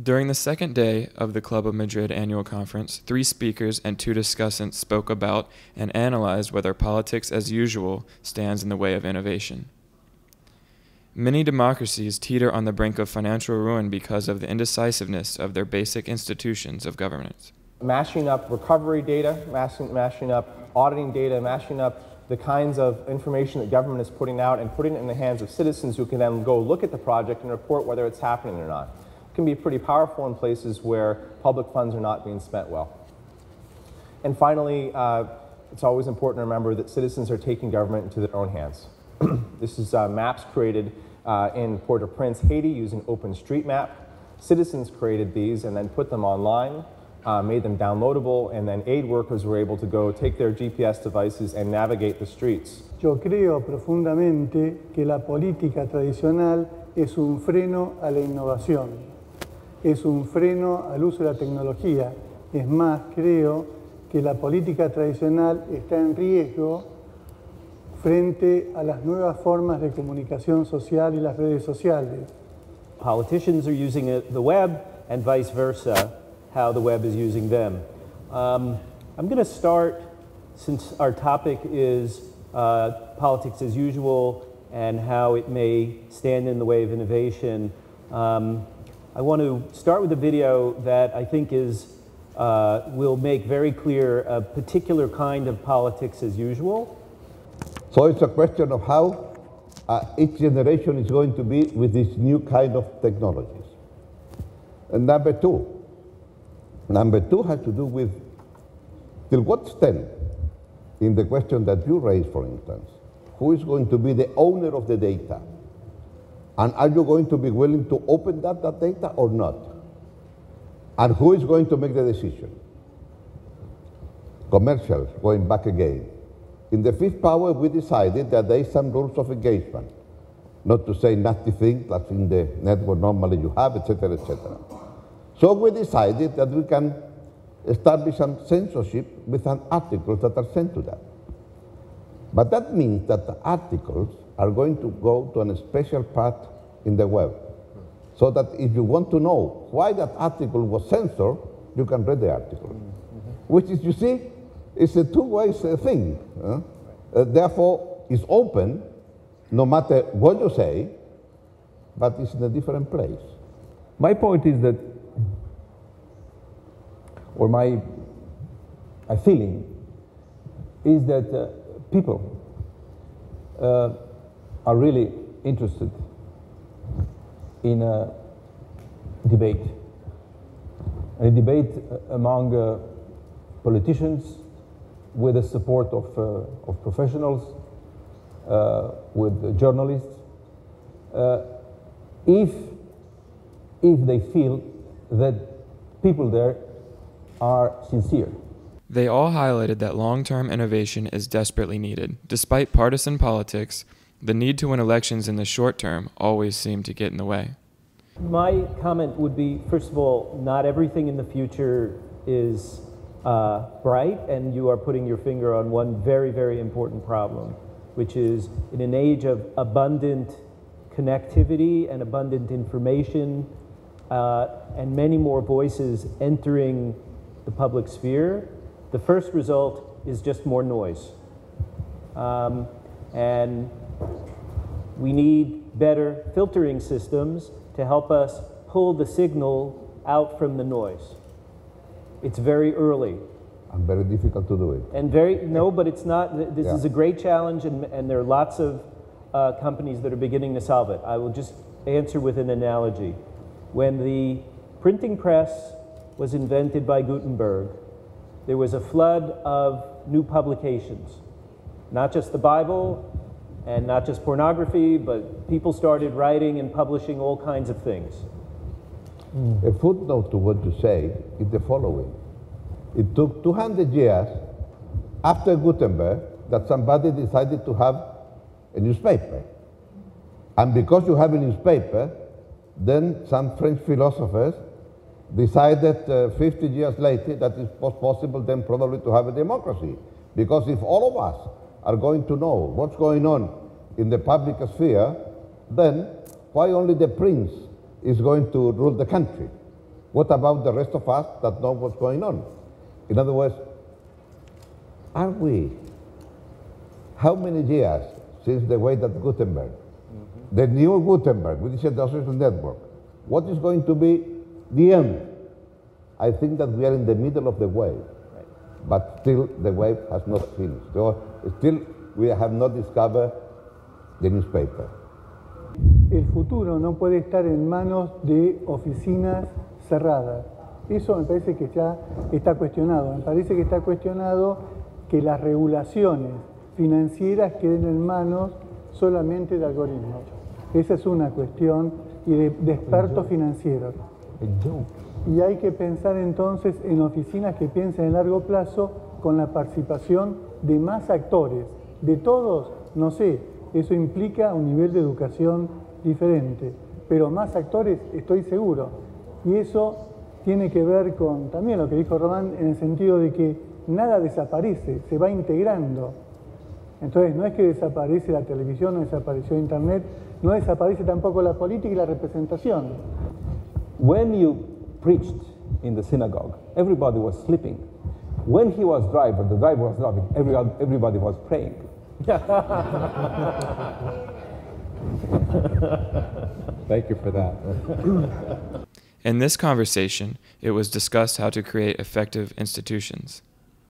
During the second day of the Club of Madrid annual conference, three speakers and two discussants spoke about and analyzed whether politics as usual stands in the way of innovation. Many democracies teeter on the brink of financial ruin because of the indecisiveness of their basic institutions of governance. Mashing up recovery data, mashing, mashing up auditing data, mashing up the kinds of information that government is putting out and putting it in the hands of citizens who can then go look at the project and report whether it's happening or not can be pretty powerful in places where public funds are not being spent well. And finally, uh, it's always important to remember that citizens are taking government into their own hands. this is uh, maps created uh, in Port-au-Prince, Haiti using OpenStreetMap. Citizens created these and then put them online, uh, made them downloadable, and then aid workers were able to go take their GPS devices and navigate the streets. Yo creo profundamente que la política tradicional es un freno a la innovación. Es un freno al uso de la tecnología. Es más, creo que la política tradicional está en riesgo frente a las nuevas formas de comunicación social y las redes sociales. Politicians are using the web and vice versa, how the web is using them. Um, I'm going to start, since our topic is uh, politics as usual and how it may stand in the way of innovation, um, I want to start with a video that I think is, uh, will make very clear a particular kind of politics as usual. So it's a question of how uh, each generation is going to be with this new kind of technologies. And number two, number two has to do with till what extent, in the question that you raised, for instance, who is going to be the owner of the data? And are you going to be willing to open that, data or not? And who is going to make the decision? Commercials, going back again. In the fifth power, we decided that there is some rules of engagement. Not to say nasty things that in the network normally you have, etc., etc. So we decided that we can establish some censorship with some articles that are sent to that. But that means that the articles are going to go to a special part in the web. So that if you want to know why that article was censored, you can read the article. Mm -hmm. Which is, you see, it's a two-way thing. Uh, therefore, it's open, no matter what you say, but it's in a different place. My point is that, or my, my feeling, is that uh, people uh, are really interested in a debate, a debate among uh, politicians with the support of, uh, of professionals, uh, with journalists, uh, if, if they feel that people there are sincere. They all highlighted that long term innovation is desperately needed. Despite partisan politics, the need to win elections in the short term always seemed to get in the way. My comment would be first of all, not everything in the future is uh, bright, and you are putting your finger on one very, very important problem, which is in an age of abundant connectivity and abundant information uh, and many more voices entering the public sphere, the first result is just more noise. Um, and we need better filtering systems to help us pull the signal out from the noise. It's very early. And very difficult to do it. And very, no, but it's not, this yeah. is a great challenge and, and there are lots of uh, companies that are beginning to solve it. I will just answer with an analogy. When the printing press was invented by Gutenberg, there was a flood of new publications. Not just the Bible and not just pornography, but people started writing and publishing all kinds of things. A footnote to what you say is the following. It took 200 years after Gutenberg that somebody decided to have a newspaper. And because you have a newspaper, then some French philosophers decided uh, 50 years later that it was possible then probably to have a democracy. Because if all of us are going to know what's going on in the public sphere, then why only the prince is going to rule the country? What about the rest of us that know what's going on? In other words, are we? How many years since the way that Gutenberg, mm-hmm. the new Gutenberg, which is a social network, what is going to be the end? I think that we are in the middle of the wave, right. but still the wave has not finished. So still we have not discovered the newspaper. El futuro no puede estar en manos de oficinas cerradas. Eso me parece que ya está cuestionado. Me parece que está cuestionado que las regulaciones financieras queden en manos solamente de algoritmos. Esa es una cuestión y de, de expertos financieros. Y hay que pensar entonces en oficinas que piensen en largo plazo con la participación de más actores. De todos, no sé, eso implica un nivel de educación diferente, pero más actores estoy seguro. Y eso tiene que ver con también lo que dijo Román en el sentido de que nada desaparece, se va integrando. Entonces no es que desaparece la televisión, no desapareció Internet, no desaparece tampoco la política y la representación. When you preached in the synagogue, everybody was sleeping. When he was driver, the driver was driving, everybody was praying. Thank you for that. In this conversation, it was discussed how to create effective institutions.